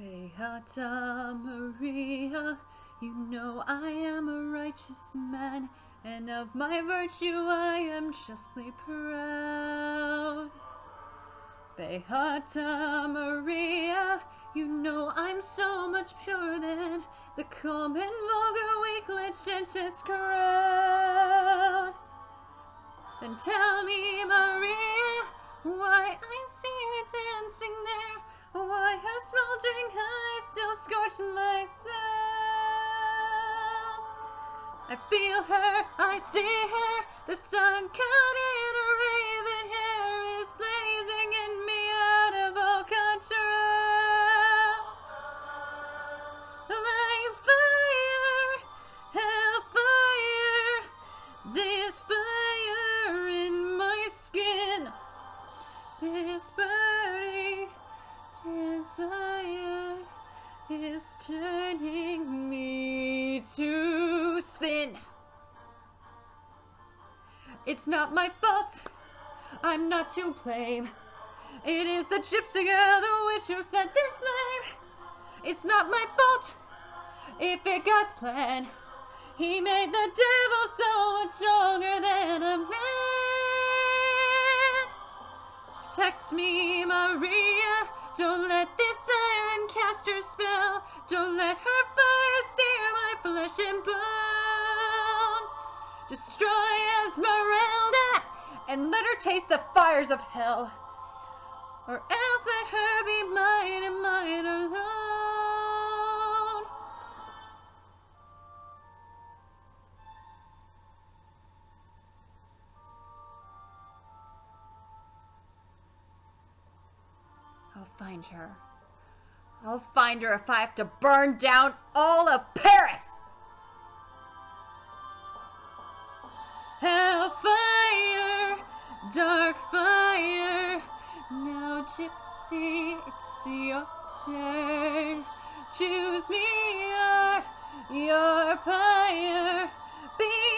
Beata Maria, you know I am a righteous man, and of my virtue I am justly proud. Beata Maria, you know I'm so much purer than the common vulgar weakling its crowd. Then tell me, Maria, why I see there, why her smoldering still scorch my soul. I feel her, I see her, the sun cut in her raven hair is blazing in me out of all control. Like fire, hellfire, this fire in my skin, this burning desire is turning me to sin. It's not my fault. I'm not to blame. It is the gypsy girl, the witch who set this flame. It's not my fault if it God's plan. He made the devil so much stronger than a man. Protect me, Maria. Don't let this siren cast her spell. Don't let her fire sear my flesh and bone. Destroy Esmeralda and let her taste the fires of hell. Or else let her be mine I'll find her. I'll find her if I have to burn down all of Paris! Hellfire, dark fire. Now, Gypsy, it's your turn. Choose me or your pyre. Be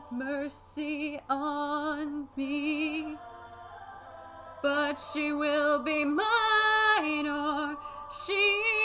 have mercy on me. But she will be mine or she